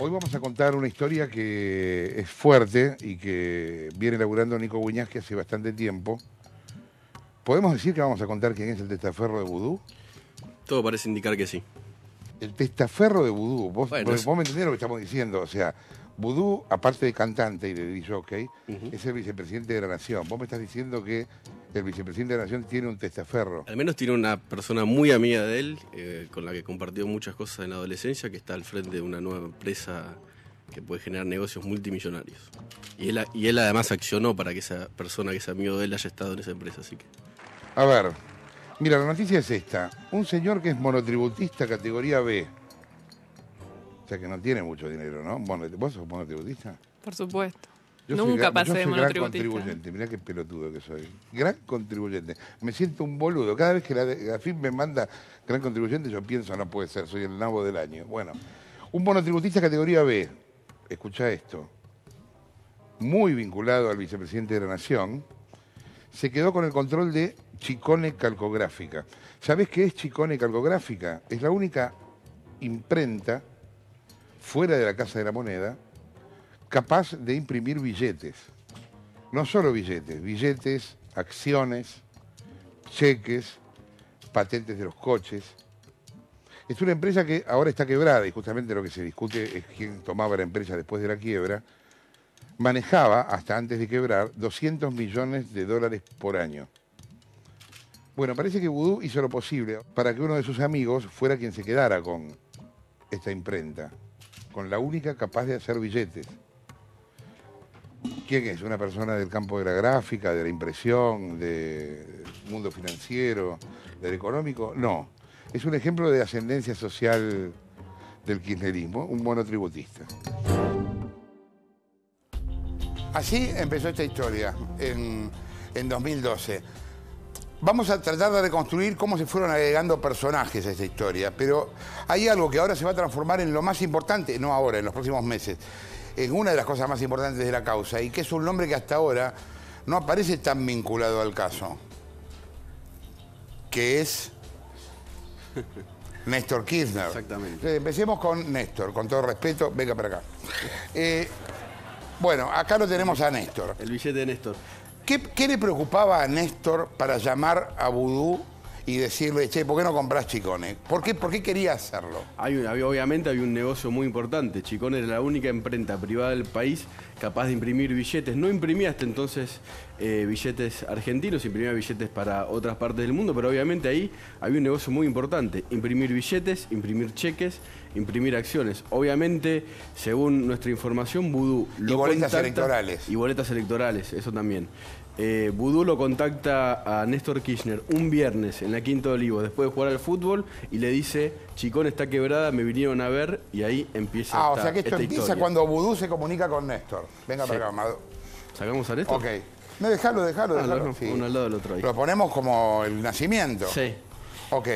Hoy vamos a contar una historia que es fuerte y que viene laburando Nico que hace bastante tiempo. ¿Podemos decir que vamos a contar quién es el testaferro de Vudú? Todo parece indicar que sí. El testaferro de Vudú, vos, me entendés lo que estamos diciendo, o sea, Vudú, aparte de cantante y de DJ, es el vicepresidente de la Nación. Vos me estás diciendo que el vicepresidente de la Nación tiene un testaferro. Al menos tiene una persona muy amiga de él, eh, con la que compartió muchas cosas en la adolescencia, que está al frente de una nueva empresa que puede generar negocios multimillonarios. Y él, y él además accionó para que esa persona que es amigo de él haya estado en esa empresa, así que... A ver, mira, la noticia es esta. Un señor que es monotributista categoría B, o sea que no tiene mucho dinero, ¿no? ¿Vos sos monotributista? Por supuesto. Nunca pasé yo soy de gran contribuyente, mirá qué pelotudo que soy. Gran contribuyente. Me siento un boludo. Cada vez que la, FIP me manda gran contribuyente, yo pienso, no puede ser, soy el nabo del año. Bueno, un monotributista categoría B, escucha esto, muy vinculado al vicepresidente de la Nación, se quedó con el control de Chicone Calcográfica. ¿Sabés qué es Chicone Calcográfica? Es la única imprenta fuera de la Casa de la Moneda capaz de imprimir billetes. No solo billetes, billetes, acciones, cheques, patentes de los coches. Es una empresa que ahora está quebrada y justamente lo que se discute es quién tomaba la empresa después de la quiebra. Manejaba, hasta antes de quebrar, 200 millones de dólares por año. Bueno, parece que Vudú hizo lo posible para que uno de sus amigos fuera quien se quedara con esta imprenta, con la única capaz de hacer billetes. ¿Quién es? ¿Una persona del campo de la gráfica, de la impresión, del mundo financiero, del económico? No. Es un ejemplo de ascendencia social del kirchnerismo, un monotributista. Así empezó esta historia en, en 2012. Vamos a tratar de reconstruir cómo se fueron agregando personajes a esta historia, pero hay algo que ahora se va a transformar en lo más importante, no ahora, en los próximos meses, en una de las cosas más importantes de la causa y que es un nombre que hasta ahora no aparece tan vinculado al caso, que es Néstor Kirchner. Exactamente. empecemos con Néstor, con todo respeto, venga para acá. Eh, bueno, acá lo tenemos a Néstor. El billete de Néstor. ¿Qué, ¿Qué, le preocupaba a Néstor para llamar a Vudú y decirle, che, ¿por qué no compras Chicone? ¿Por qué, por qué quería hacerlo? Hay obviamente había un negocio muy importante. Chicone era la única imprenta privada del país capaz de imprimir billetes. No imprimía hasta entonces eh, billetes argentinos, imprimía billetes para otras partes del mundo, pero obviamente ahí había un negocio muy importante. Imprimir billetes, imprimir cheques, imprimir acciones. Obviamente, según nuestra información, Vudú... Y boletas electorales. Y boletas electorales, eso también. Eh, Vudú lo contacta a Néstor Kirchner un viernes en la Quinta de Olivos después de jugar al fútbol y le dice, Chicón está quebrada, me vinieron a ver y ahí empieza Ah, o sea que esto empieza cuando Vudú se comunica con Néstor. Venga para acá, Amado. ¿Sacamos a Néstor? Ok. No, déjalo, déjalo, ah, Uno al lado del otro ahí. Lo ponemos como el nacimiento. Sí. Ok.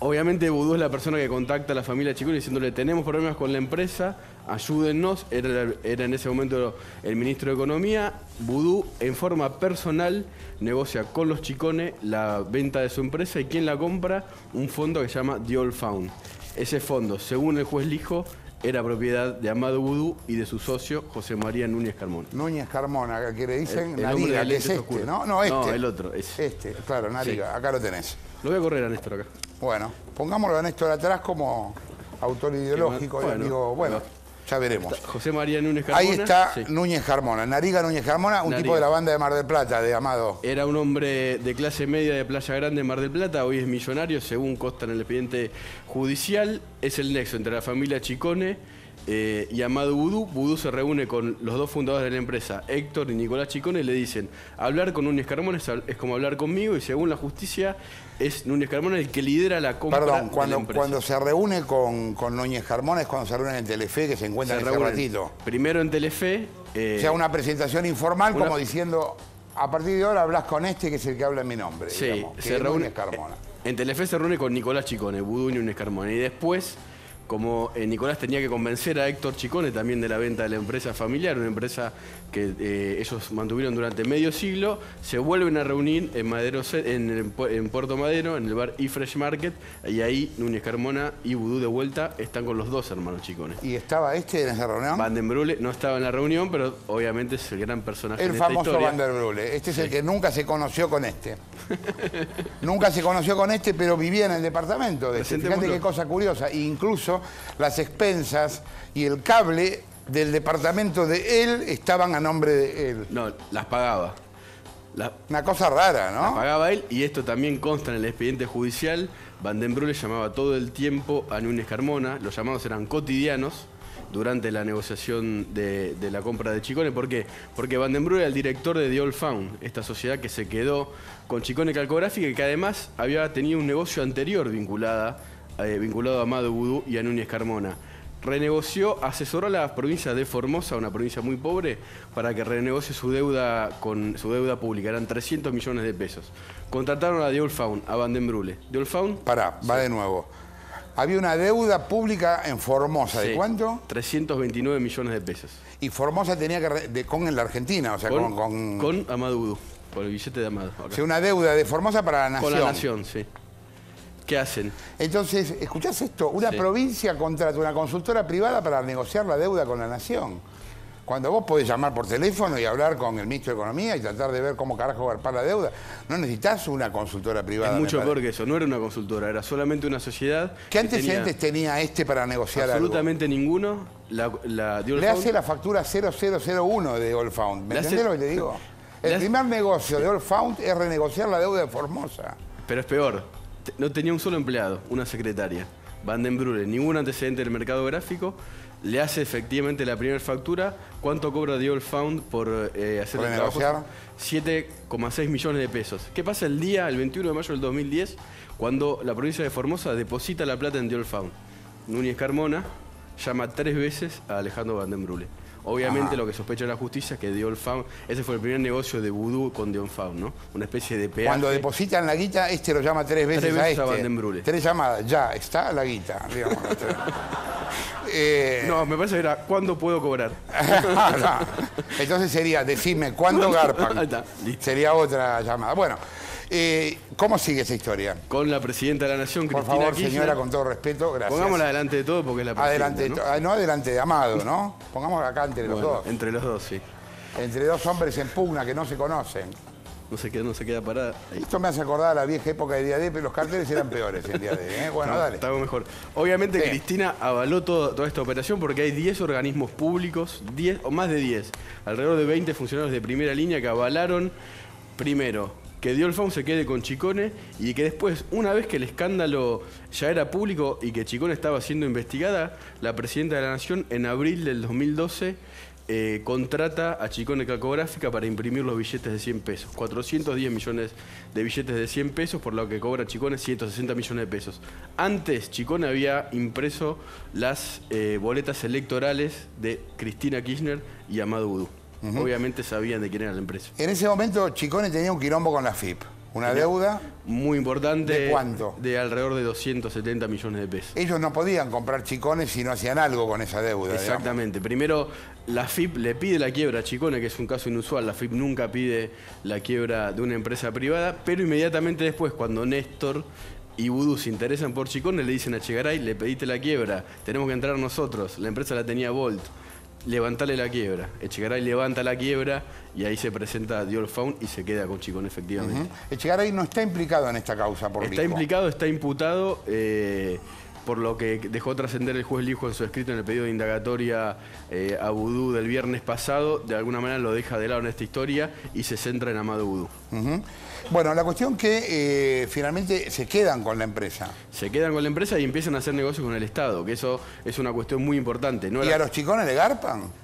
Obviamente Vudú es la persona que contacta a la familia Chicón diciéndole tenemos problemas con la empresa, ayúdennos. Era, era, en ese momento el ministro de Economía. Vudú en forma personal negocia con los Chicones la venta de su empresa y quien la compra, un fondo que se llama The Old Found. Ese fondo, según el juez Lijo, era propiedad de Amado Vudú y de su socio José María Núñez Carmona. Núñez Carmona, que le dicen Nariga, que es este, ¿no? No, este. No, el otro. Es... Este, claro, Nariga, acá lo tenés. Lo voy a correr a Néstor acá. Bueno, pongámoslo a Néstor atrás como autor ideológico y amigo, bueno, ya veremos. José María Núñez Carmona. Ahí está Núñez Carmona, Nariga Núñez Carmona, un tipo de la banda de Mar del Plata, de Amado. Era un hombre de clase media de Playa Grande, Mar del Plata, hoy es millonario, según consta en el expediente judicial. Es el nexo entre la familia Chicone eh, y Amado Vudú. Vudú se reúne con los dos fundadores de la empresa, Héctor y Nicolás Chicone, y le dicen, hablar con Núñez Carmona es, como hablar conmigo, y según la justicia, es Núñez Carmona el que lidera la compra Perdón, cuando, de la empresa. cuando se reúne con, con Núñez Carmona es cuando se reúne en Telefe, que se encuentra en ese ratito. Primero en Telefe. Eh, o sea, una presentación informal como diciendo, a partir de ahora hablas con este que es el que habla en mi nombre, sí, se reúne, Carmona. En Telefe se reúne con Nicolás Chicone, Vudú y Núñez Carmona, y después como eh, Nicolás tenía que convencer a Héctor Chicone también de la venta de la empresa familiar, una empresa que eh, ellos mantuvieron durante medio siglo, se vuelven a reunir en, Madero, en, en, Puerto Madero, en el bar e Fresh Market, y ahí Núñez Carmona y Vudú de vuelta están con los dos hermanos Chicone. ¿Y estaba este en esa reunión? Vandenbrule no estaba en la reunión, pero obviamente es el gran personaje El famoso Vandenbrule. Este es el que nunca se conoció con este. nunca se conoció con este, pero vivía en el departamento de este. Fíjate qué cosa curiosa. Incluso las expensas y el cable del departamento de él estaban a nombre de él. No, las pagaba. Una cosa rara, ¿no? Las pagaba él y esto también consta en el expediente judicial. Vandenbrule llamaba todo el tiempo a Núñez Carmona, los llamados eran cotidianos durante la negociación de, la compra de Chicone. ¿Por qué? Porque Vandenbrue era el director de The Old Found, esta sociedad que se quedó con Chicone Calcográfica y que además había tenido un negocio anterior vinculada, eh, vinculado a Amado Vudú y a Núñez Carmona. Renegoció, asesoró a la provincia de Formosa, una provincia muy pobre, para que renegocie su deuda con su deuda pública. Eran 300 millones de pesos. Contrataron a Old Found, a Vandenbrule. ¿The Old Found? Pará, va de nuevo. Había una deuda pública en Formosa, ¿de cuánto? 329 millones de pesos. Y Formosa tenía que... De, con en la Argentina, o sea, con... Con, con Amado por el billete de Amado. O sea, una deuda de Formosa para la Nación. Con la Nación, sí. ¿Qué hacen? Entonces, ¿escuchás esto? Una provincia contrata una consultora privada para negociar la deuda con la Nación. Cuando vos podés llamar por teléfono y hablar con el ministro de Economía y tratar de ver cómo carajo garpar la deuda, no necesitas una consultora privada. Es mucho peor que eso, no era una consultora, era solamente una sociedad. ¿Qué antecedentes tenía, este para negociar absolutamente ninguno. Le hace la factura 0001 de All Found. ¿Me entendés lo que te digo? El primer negocio de All Found es renegociar la deuda de Formosa. Pero es peor, no tenía un solo empleado, una secretaria. Vandenbrule, ningún antecedente del mercado gráfico le hace efectivamente la primera factura. ¿Cuánto cobra The Old Found por eh, hacer el trabajo? 7,6 millones de pesos. ¿Qué pasa el día, el 21 de mayo del 2010, cuando la provincia de Formosa deposita la plata en The Old Found? Núñez Carmona llama tres veces a Alejandro Vandenbrule. Obviamente lo que sospecha la justicia es que Old Found, ese fue el primer negocio de vudú con Old Found, ¿no? Una especie de peaje. Cuando depositan la guita, este lo llama tres veces, tres veces a, este. Tres llamadas, ya, está la guita, digamos. Eh, no, me parece que era ¿cuándo puedo cobrar? Entonces sería, decime, ¿cuándo garpan? sería otra llamada. Bueno, eh, ¿cómo sigue esa historia? Con la presidenta de la Nación, Por Cristina favor, señora, con todo respeto, gracias. Pongámosla adelante de todo porque es la presidenta. Adelante, ¿no? Ah, no adelante de Amado, ¿no? Pongámosla acá entre los dos. Entre los dos, sí. Entre dos hombres en pugna que no se conocen. No se queda, no se queda parada. Esto me hace acordar a la vieja época de Día D, pero los carteles eran peores en Día D. ¿eh? Bueno, dale. Estaba mejor. Obviamente Cristina avaló toda esta operación porque hay 10 organismos públicos, 10 o más de 10, alrededor de 20 funcionarios de primera línea que avalaron primero que Diolfón se quede con Chicone y que después, una vez que el escándalo ya era público y que Chicone estaba siendo investigada, la presidenta de la Nación en abril del 2012 eh, contrata a Chicone Calcográfica para imprimir los billetes de 100 pesos. 410 millones de billetes de 100 pesos, por lo que cobra Chicone 160 millones de pesos. Antes, Chicone había impreso las eh, boletas electorales de Cristina Kirchner y Amado Obviamente sabían de quién era la empresa. En ese momento, Chicone tenía un quilombo con la FIP. Una deuda. Muy importante. ¿De cuánto? De alrededor de 270 millones de pesos. Ellos no podían comprar chicones si no hacían algo con esa deuda. Exactamente. Primero, la FIP le pide la quiebra a Chicone, que es un caso inusual. La FIP nunca pide la quiebra de una empresa privada, pero inmediatamente después, cuando Néstor y Vudú se interesan por Chicone, le dicen a Chegaray, le pediste la quiebra, tenemos que entrar nosotros. La empresa la tenía Volt levantale la quiebra. Echegaray levanta la quiebra y ahí se presenta Diol Faun y se queda con Chicón, efectivamente. Echegaray no está implicado en esta causa por Está implicado, está imputado. Eh, por lo que dejó trascender el juez Lijo en su escrito en el pedido de indagatoria eh, a Vudú del viernes pasado, de alguna manera lo deja de lado en esta historia y se centra en Amado Vudú. Bueno, la cuestión que eh, finalmente se quedan con la empresa. Se quedan con la empresa y empiezan a hacer negocios con el Estado, que eso es una cuestión muy importante. ¿Y a los chicones de garpan?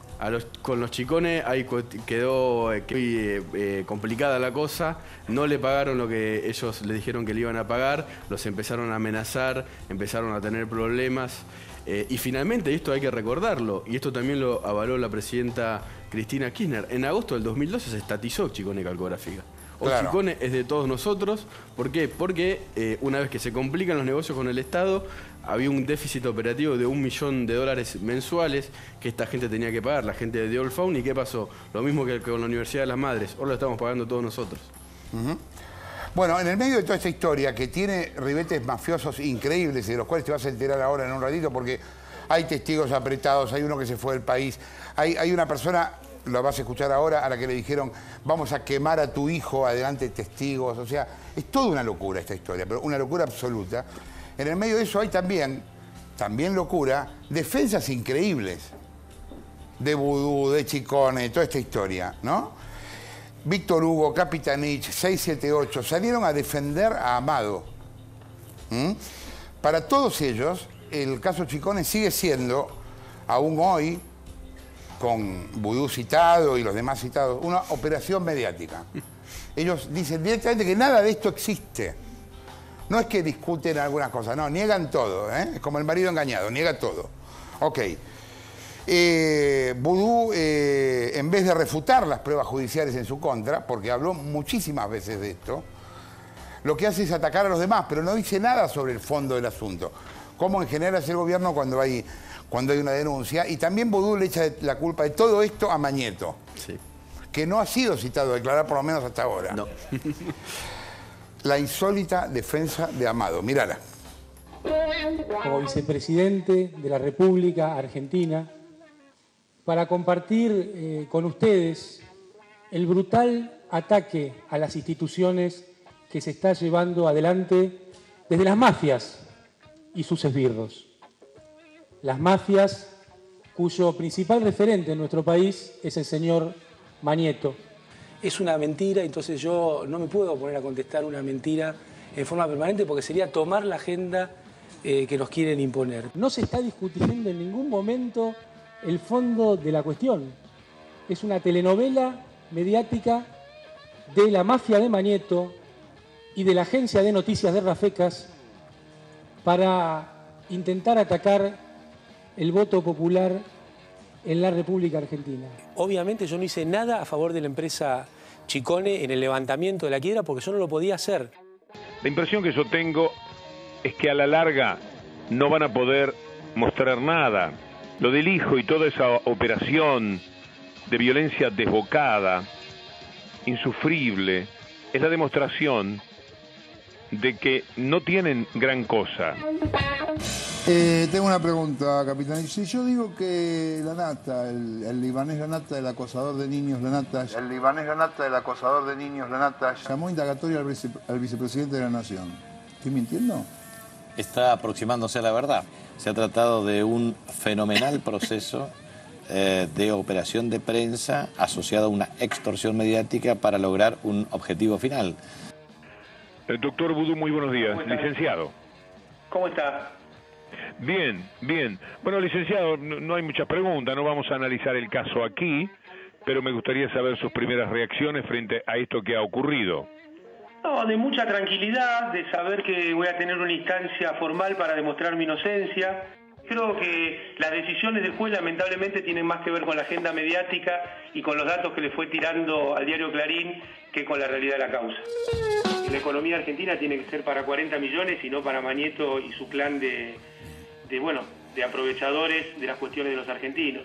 Con los chicones ahí quedó eh, eh, complicada la cosa, no le pagaron lo que ellos le dijeron que le iban a pagar, los empezaron a amenazar, empezaron a tener problemas. y finalmente, esto hay que recordarlo, y esto también lo avaló la presidenta Cristina Kirchner, en agosto del 2012 se estatizó Chicone Calcográfica. Chicone es de todos nosotros. ¿Por qué? Porque eh, una vez que se complican los negocios con el Estado, había un déficit operativo de un millón de dólares mensuales que esta gente tenía que pagar, la gente de Old Faun, ¿y qué pasó? Lo mismo que con la Universidad de las Madres, ahora lo estamos pagando todos nosotros. Bueno, en el medio de toda esta historia que tiene ribetes mafiosos increíbles y de los cuales te vas a enterar ahora en un ratito porque hay testigos apretados, hay uno que se fue del país, hay, hay una persona lo vas a escuchar ahora, a la que le dijeron, vamos a quemar a tu hijo adelante de testigos. O sea, es toda una locura esta historia, pero una locura absoluta. En el medio de eso hay también, también locura, defensas increíbles de Vudú, de Chicone, toda esta historia, ¿no? Víctor Hugo, Capitanich, 678, salieron a defender a Amado. Para todos ellos, el caso Chicone sigue siendo, aún hoy, con Vudú citado y los demás citados, una operación mediática. Ellos dicen directamente que nada de esto existe. No es que discuten algunas cosas, no, niegan todo. ¿eh? Es como el marido engañado, niega todo. Ok. Eh, Vudú, eh, en vez de refutar las pruebas judiciales en su contra, porque habló muchísimas veces de esto, lo que hace es atacar a los demás, pero no dice nada sobre el fondo del asunto. Cómo en general hace el gobierno cuando hay cuando hay una denuncia. Y también Bodú le echa la culpa de todo esto a Mañeto. Que no ha sido citado a declarar por lo menos hasta ahora. No. la insólita defensa de Amado. Mírala. Como vicepresidente de la República Argentina, para compartir eh, con ustedes el brutal ataque a las instituciones que se está llevando adelante desde las mafias y sus esbirros las mafias, cuyo principal referente en nuestro país es el señor Manieto. Es una mentira, entonces yo no me puedo poner a contestar una mentira en forma permanente porque sería tomar la agenda eh, que nos quieren imponer. No se está discutiendo en ningún momento el fondo de la cuestión. Es una telenovela mediática de la mafia de Manieto y de la agencia de noticias de Rafecas para intentar atacar el voto popular en la República Argentina. Obviamente yo no hice nada a favor de la empresa Chicone en el levantamiento de la quiebra porque yo no lo podía hacer. La impresión que yo tengo es que a la larga no van a poder mostrar nada. Lo del hijo y toda esa operación de violencia desbocada, insufrible, es la demostración de que no tienen gran cosa. Eh, tengo una pregunta, capitán. Si yo digo que la nata, el, libanés la nata, el acosador de niños la nata, el libanés la nata, el acosador de niños la nata, llamó indagatoria al, vicepresidente de la Nación. ¿Estoy mintiendo? Está aproximándose a la verdad. Se ha tratado de un fenomenal proceso eh, de operación de prensa asociado a una extorsión mediática para lograr un objetivo final. El eh, doctor Vudú, muy buenos días. Licenciado. ¿Cómo está? Bien, bien. Bueno, licenciado, no hay muchas preguntas, no vamos a analizar el caso aquí, pero me gustaría saber sus primeras reacciones frente a esto que ha ocurrido. No, de mucha tranquilidad, de saber que voy a tener una instancia formal para demostrar mi inocencia. Creo que las decisiones del juez lamentablemente tienen más que ver con la agenda mediática y con los datos que le fue tirando al diario Clarín que con la realidad de la causa. La economía argentina tiene que ser para 40 millones y no para Manieto y su clan de, de bueno, de aprovechadores de las cuestiones de los argentinos.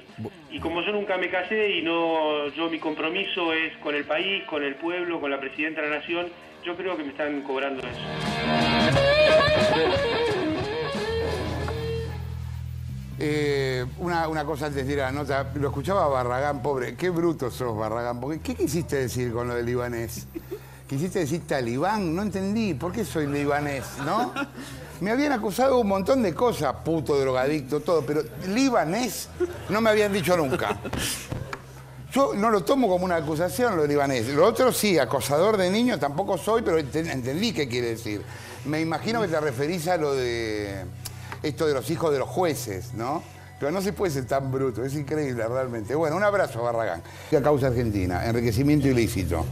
Y como yo nunca me casé y no, yo mi compromiso es con el país, con el pueblo, con la presidenta de la nación, yo creo que me están cobrando eso. Eh, una, una, cosa antes de ir a la nota, lo escuchaba Barragán, pobre, qué bruto sos Barragán, porque ¿qué quisiste decir con lo del libanés? ¿Quisiste decir talibán? No entendí, ¿por qué soy libanés, no? Me habían acusado un montón de cosas, puto, drogadicto, todo, pero libanés no me habían dicho nunca. Yo no lo tomo como una acusación lo libanés. Lo otro sí, acosador de niños tampoco soy, pero entendí qué quiere decir. Me imagino que te referís a lo de esto de los hijos de los jueces, ¿no? Pero no se puede ser tan bruto, es increíble realmente. Bueno, un abrazo, Barragán. La causa argentina, enriquecimiento ilícito.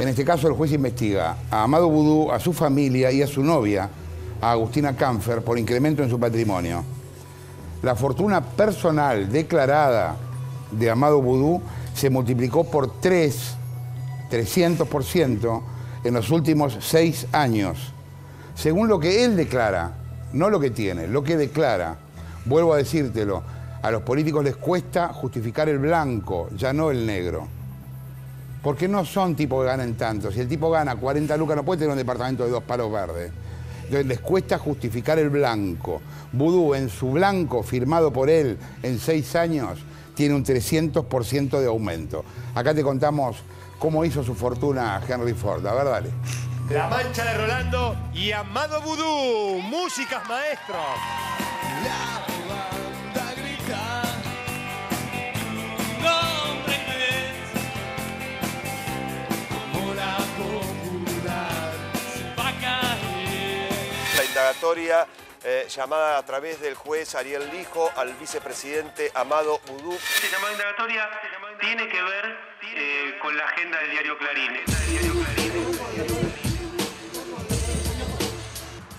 En este caso, el juez investiga a Amado Vudú, a su familia y a su novia, a Agustina Camfer, por incremento en su patrimonio. La fortuna personal declarada de Amado Vudú se multiplicó por 3, 300% en los últimos seis años, según lo que él declara, no lo que tiene, lo que declara. Vuelvo a decírtelo, a los políticos les cuesta justificar el blanco, ya no el negro. Porque no son tipos que ganen tanto. Si el tipo gana 40 lucas, no puede tener un departamento de dos palos verdes. Entonces les cuesta justificar el blanco. Vudú en su blanco, firmado por él en seis años, tiene un 300% de aumento. Acá te contamos cómo hizo su fortuna Henry Ford. A ver, dale. La mancha de Rolando y Amado Vudú, músicas maestros. Indagatoria eh, llamada a través del juez Ariel Lijo al vicepresidente Amado Vudú. Esta llamada indagatoria tiene que ver eh, con la agenda del diario Clarín.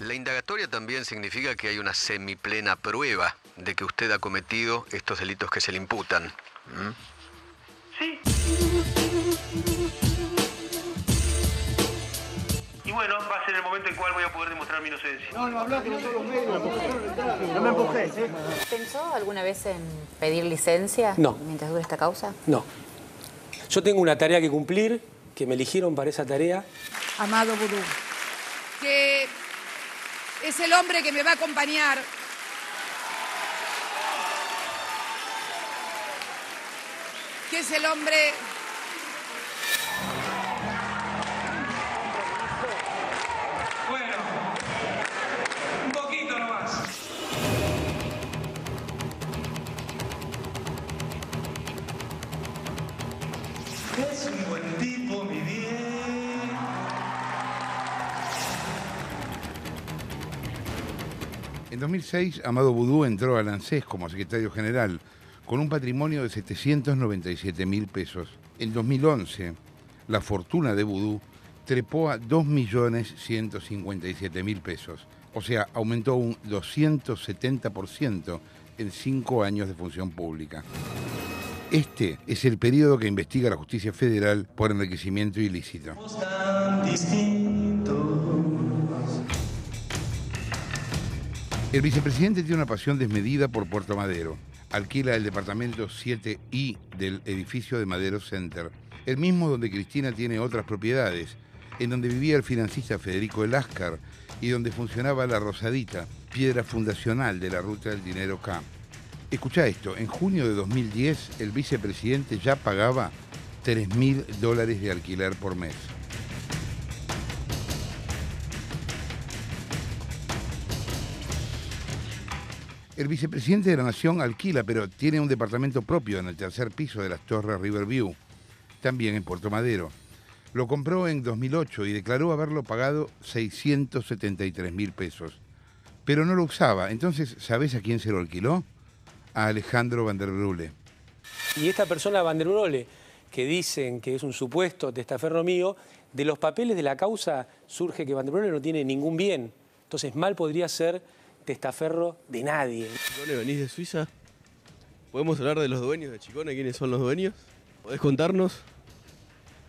La indagatoria también significa que hay una semiplena prueba de que usted ha cometido estos delitos que se le imputan. Sí. Demostrar mi inocencia. No, no hablaste con todos los medios. No me empujes, ¿eh? ¿Pensó alguna vez en pedir licencia no. mientras dure esta causa? No. Yo tengo una tarea que cumplir, que me eligieron para esa tarea. Amado Vudú, que es el hombre que me va a acompañar. Que es el hombre En 2006, Amado Vudú entró al ANSES como secretario general con un patrimonio de 797 mil pesos. En 2011, la fortuna de Vudú trepó a 2.157.000 pesos. O sea, aumentó un 270% en cinco años de función pública. Este es el periodo que investiga la justicia federal por enriquecimiento ilícito. El vicepresidente tiene una pasión desmedida por Puerto Madero. Alquila el departamento 7I del edificio de Madero Center, el mismo donde Cristina tiene otras propiedades, en donde vivía el financista Federico Eláscar y donde funcionaba la Rosadita, piedra fundacional de la ruta del dinero K. Escucha esto, en junio de 2010 el vicepresidente ya pagaba 3 mil dólares de alquiler por mes. El vicepresidente de la Nación alquila, pero tiene un departamento propio en el tercer piso de las Torres Riverview, también en Puerto Madero. Lo compró en 2008 y declaró haberlo pagado 673 mil pesos. Pero no lo usaba. Entonces, ¿sabes a quién se lo alquiló? A Alejandro Van der Brule. Y esta persona, Van der Brule, que dicen que es un supuesto testaferro mío, de los papeles de la causa surge que Van der Brule no tiene ningún bien. Entonces, mal podría ser testaferro de nadie. Chicone, venís de Suiza. ¿Podemos hablar de los dueños de Chicone? ¿Quiénes son los dueños? ¿Podés contarnos?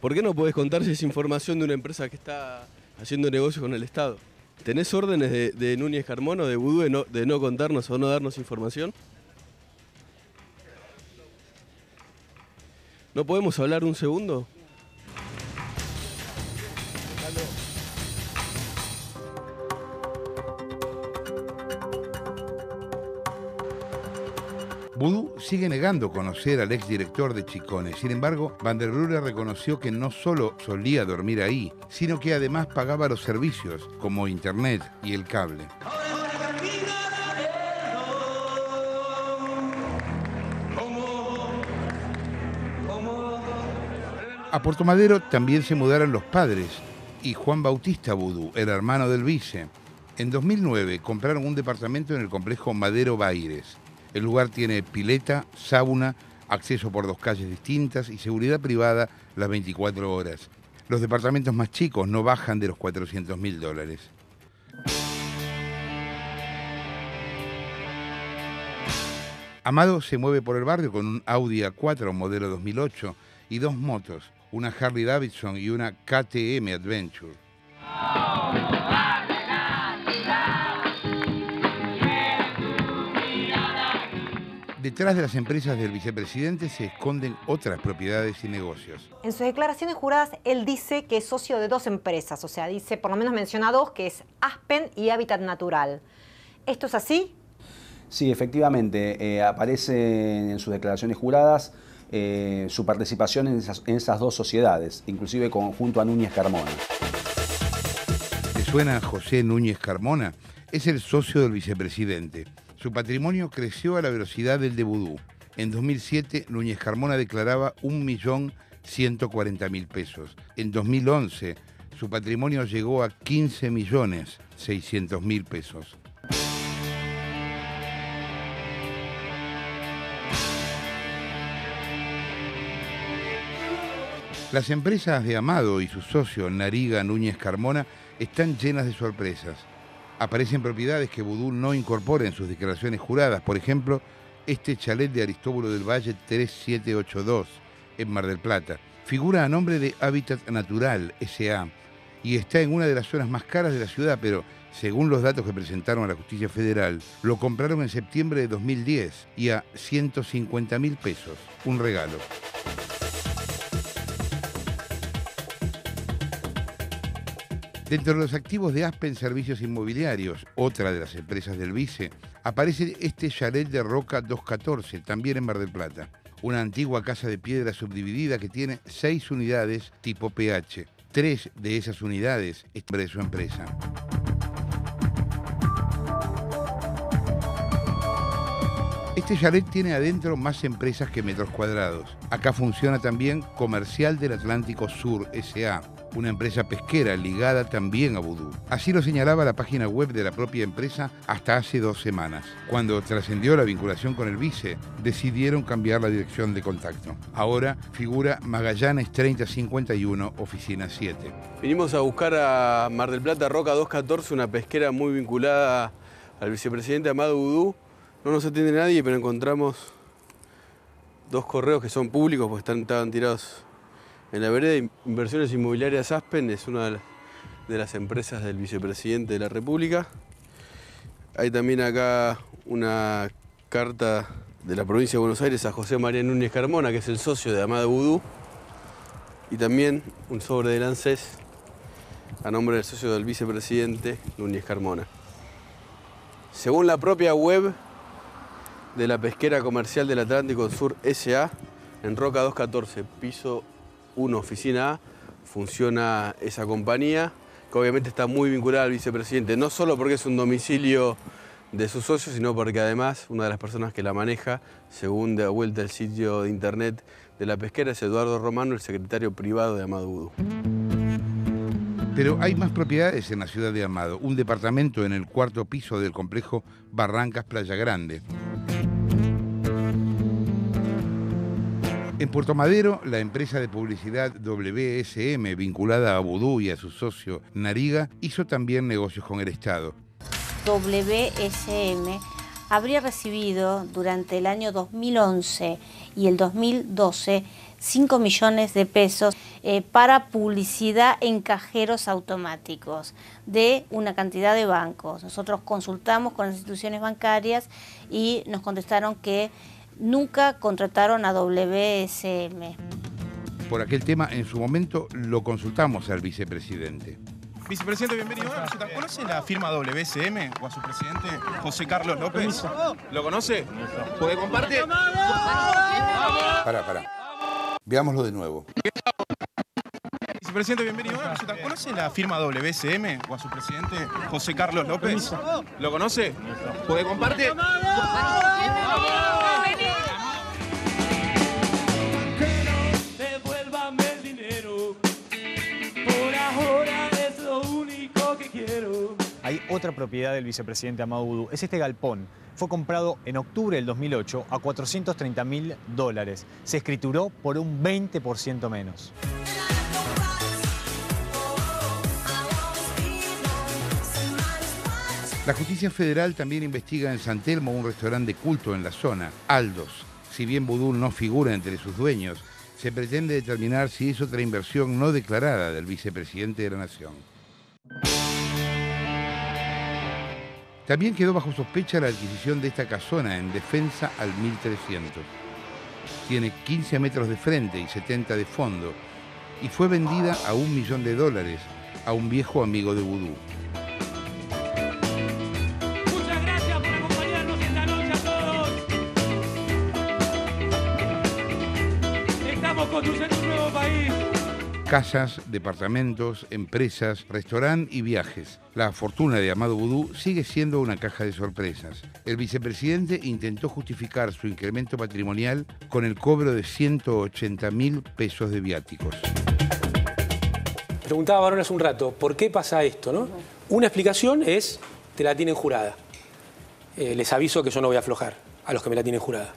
¿Por qué no podés contar si es información de una empresa que está haciendo negocios con el Estado? ¿Tenés órdenes de, de Núñez Carmona, de Vudú, de no, de no contarnos o no darnos información? ¿No podemos hablar un segundo? Vudú sigue negando conocer al exdirector de Chicone. Sin embargo, Van der Brule reconoció que no solo solía dormir ahí, sino que además pagaba los servicios, como internet y el cable. A Puerto Madero también se mudaron los padres y Juan Bautista Vudú, el hermano del vice. En 2009 compraron un departamento en el complejo Madero Baires. El lugar tiene pileta, sauna, acceso por dos calles distintas y seguridad privada las 24 horas. Los departamentos más chicos no bajan de los 400 mil dólares. Amado se mueve por el barrio con un Audi A4 modelo 2008 y dos motos, una Harley Davidson y una KTM Adventure. Detrás de las empresas del vicepresidente se esconden otras propiedades y negocios. En sus declaraciones juradas, él dice que es socio de dos empresas, o sea, dice, por lo menos menciona dos, que es Aspen y Hábitat Natural. ¿Esto es así? Sí, efectivamente, eh, aparece en sus declaraciones juradas eh, su participación en esas, dos sociedades, inclusive junto a Núñez Carmona. ¿Te suena José Núñez Carmona? Es el socio del vicepresidente. Su patrimonio creció a la velocidad del de Vudú. En 2007, Núñez Carmona declaraba 1.140.000 pesos. En 2011, su patrimonio llegó a 15.600.000 pesos. Las empresas de Amado y su socio Nariga Núñez Carmona están llenas de sorpresas. Aparecen propiedades que Vudú no incorpora en sus declaraciones juradas. Por ejemplo, este chalet de Aristóbulo del Valle 3782 en Mar del Plata. Figura a nombre de Hábitat Natural SA y está en una de las zonas más caras de la ciudad, pero según los datos que presentaron a la justicia federal, lo compraron en septiembre de 2010 y a 150 mil pesos. Un regalo. Dentro de los activos de Aspen Servicios Inmobiliarios, otra de las empresas del Vice, aparece este chalet de Roca 214, también en Mar del Plata. Una antigua casa de piedra subdividida que tiene seis unidades tipo PH. Tres de esas unidades es de su empresa. Este chalet tiene adentro más empresas que metros cuadrados. Acá funciona también Comercial del Atlántico Sur SA, una empresa pesquera ligada también a Vudú. Así lo señalaba la página web de la propia empresa hasta hace dos semanas. Cuando trascendió la vinculación con el vice, decidieron cambiar la dirección de contacto. Ahora figura Magallanes 3051, oficina 7. Vinimos a buscar a Mar del Plata Roca 214, una pesquera muy vinculada al vicepresidente Amado Vudú. No nos atiende nadie, pero encontramos dos correos que son públicos, porque están, estaban tirados en la vereda de Inversiones Inmobiliarias Aspen es una de las empresas del vicepresidente de la República. Hay también acá una carta de la provincia de Buenos Aires a José María Núñez Carmona, que es el socio de Amada Vudú. Y también un sobre del ANSES a nombre del socio del vicepresidente Núñez Carmona. Según la propia web de la pesquera comercial del Atlántico Sur SA, en Roca 214, piso una oficina funciona esa compañía, que obviamente está muy vinculada al vicepresidente, no solo porque es un domicilio de sus socios, sino porque además una de las personas que la maneja, según de vuelta el sitio de internet de la pesquera, es Eduardo Romano, el secretario privado de Amado. Pero hay más propiedades en la ciudad de Amado, un departamento en el cuarto piso del complejo Barrancas Playa Grande. En Puerto Madero, la empresa de publicidad WSM, vinculada a Vudú y a su socio Nariga, hizo también negocios con el Estado. WSM habría recibido durante el año 2011 y el 2012 5 millones de pesos eh, para publicidad en cajeros automáticos de una cantidad de bancos. Nosotros consultamos con las instituciones bancarias y nos contestaron que nunca contrataron a WSM. Por aquel tema, en su momento lo consultamos al vicepresidente. Vicepresidente, bienvenido. ¿Conoce la firma WSM o a su presidente José Carlos López? ¿Lo conoce? ¿Puede compartir? Pará, pará. Veámoslo de nuevo. Vicepresidente, bienvenido. ¿Conoce la firma WSM o a su presidente José Carlos López? ¿Lo conoce? ¿Puede compartir? Otra propiedad del vicepresidente Amado Es este galpón. Fue comprado en octubre del 2008 a 430 mil dólares. Se escrituró por un 20% menos. La justicia federal también investiga en San Telmo un restaurante culto en la zona, Aldos. Si bien Vudú no figura entre sus dueños, se pretende determinar si es otra inversión no declarada del vicepresidente de la Nación. También quedó bajo sospecha la adquisición de esta casona en defensa al 1300. Tiene 15 metros de frente y 70 de fondo y fue vendida a un millón de dólares a un viejo amigo de Vudú. Casas, departamentos, empresas, restaurante y viajes. La fortuna de Amado Vudú sigue siendo una caja de sorpresas. El vicepresidente intentó justificar su incremento patrimonial con el cobro de 180 mil pesos de viáticos. Preguntaba Barón hace un rato, ¿por qué pasa esto? No? Una explicación es, te la tienen jurada. Eh, les aviso que yo no voy a aflojar a los que me la tienen jurada.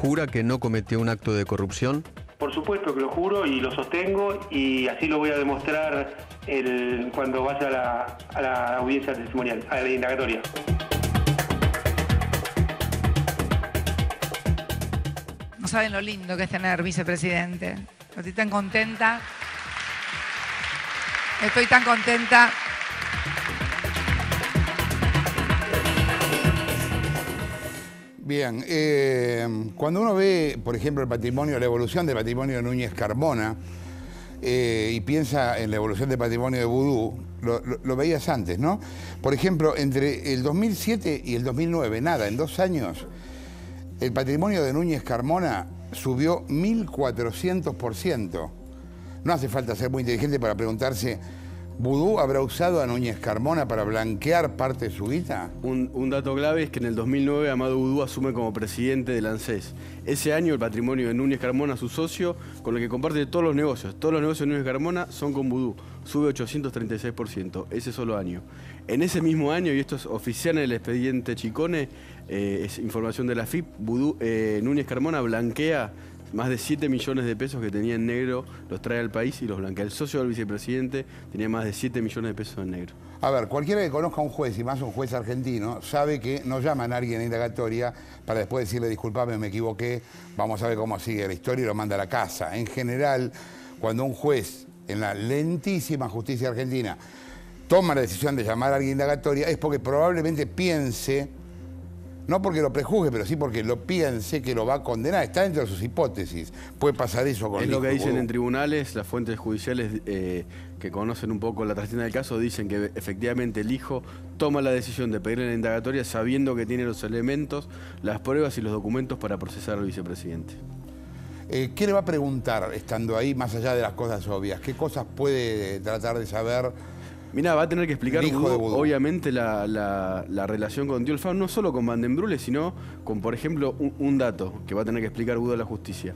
¿Jura que no cometió un acto de corrupción? Por supuesto que lo juro y lo sostengo y así lo voy a demostrar el- cuando vaya a la, a la audiencia testimonial, a la indagatoria. No saben lo lindo que es tener vicepresidente. Estoy tan contenta. Estoy tan contenta. Bien, eh, cuando uno ve, por ejemplo, el patrimonio, la evolución del patrimonio de Núñez Carmona eh, y piensa en la evolución del patrimonio de Vudú, lo, lo- lo veías antes, ¿no? Por ejemplo, entre el 2007 y el 2009, nada, en dos años, el patrimonio de Núñez Carmona subió 1.400%. No hace falta ser muy inteligente para preguntarse, ¿Vudú habrá usado a Núñez Carmona para blanquear parte de su guita? Un, dato clave es que en el 2009 Amado Vudú asume como presidente del ANSES. Ese año el patrimonio de Núñez Carmona, su socio, con el que comparte todos los negocios. Todos los negocios de Núñez Carmona son con Vudú. Sube 836%, ese solo año. En ese mismo año, y esto es oficial en el expediente Chicone, eh, es información de la FIP, Vudú, eh, Núñez Carmona blanquea más de 7 millones de pesos que tenía en negro, los trae al país y los blanquea. El socio del vicepresidente tenía más de 7 millones de pesos en negro. A ver, cualquiera que conozca a un juez, y más un juez argentino, sabe que no llaman a alguien a indagatoria para después decirle, disculpame, me equivoqué, vamos a ver cómo sigue la historia y lo manda a la casa. En general, cuando un juez, en la lentísima justicia argentina, toma la decisión de llamar a alguien a indagatoria, es porque probablemente piense, no porque lo prejuzgue, pero sí porque lo piense que lo va a condenar. Está dentro de sus hipótesis. Puede pasar eso con Es lo que dicen en tribunales, las fuentes judiciales eh, que conocen un poco la trascienda del caso dicen que efectivamente el hijo toma la decisión de pedirle la indagatoria sabiendo que tiene los elementos, las pruebas y los documentos para procesar al vicepresidente. Eh, ¿Qué le va a preguntar estando ahí, más allá de las cosas obvias? ¿Qué cosas puede tratar de saber? Mira, va a tener que explicar obviamente la, la- la relación con Diolfan, no solo con Vandenbrule, sino con, por ejemplo, un, un dato que va a tener que explicar Vudú a la justicia.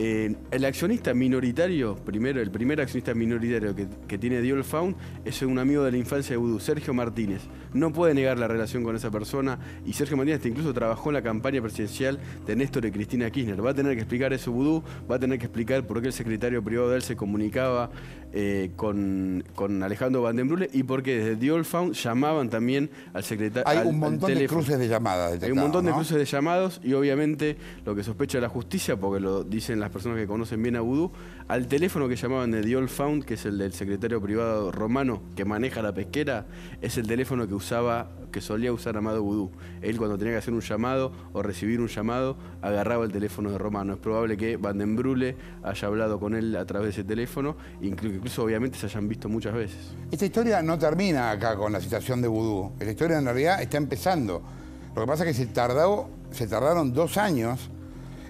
Eh, el accionista minoritario, primero, el primer accionista minoritario que, que tiene Diolfaun es un amigo de la infancia de Vudú, Sergio Martínez. No puede negar la relación con esa persona y Sergio Martínez incluso trabajó en la campaña presidencial de Néstor y Cristina Kirchner. Va a tener que explicar eso Vudú, va a tener que explicar por qué el secretario privado de él se comunicaba eh, con, con Alejandro Vandenbrule y por qué desde Diolfaun llamaban también al secretario. Hay al- un montón de cruces de llamadas Hay un montón de cruces de llamados y obviamente lo que sospecha la justicia, porque lo dicen las personas que conocen bien a Vudú, al teléfono que llamaban de The Found, que es el del secretario privado romano que maneja la pesquera, es el teléfono que usaba, que solía usar Amado Vudú. Él cuando tenía que hacer un llamado o recibir un llamado, agarraba el teléfono de Romano. Es probable que Vandenbrule haya hablado con él a través de ese teléfono, inclu- incluso obviamente se hayan visto muchas veces. Esta historia no termina acá con la situación de Vudú. La historia en realidad está empezando. Lo que pasa es que se, tardó, se tardaron dos años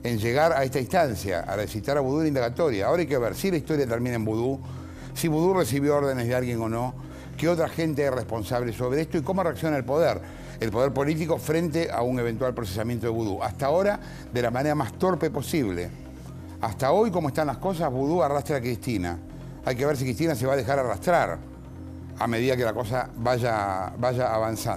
en llegar a esta instancia, a recitar a Vudú en indagatoria. Ahora hay que ver si la historia termina en Vudú, si Vudú recibió órdenes de alguien o no, qué otra gente es responsable sobre esto y cómo reacciona el poder, el poder político frente a un eventual procesamiento de Vudú. Hasta ahora, de la manera más torpe posible. Hasta hoy, como están las cosas, Vudú arrastra a Cristina. Hay que ver si Cristina se va a dejar arrastrar a medida que la cosa vaya, vaya avanzando.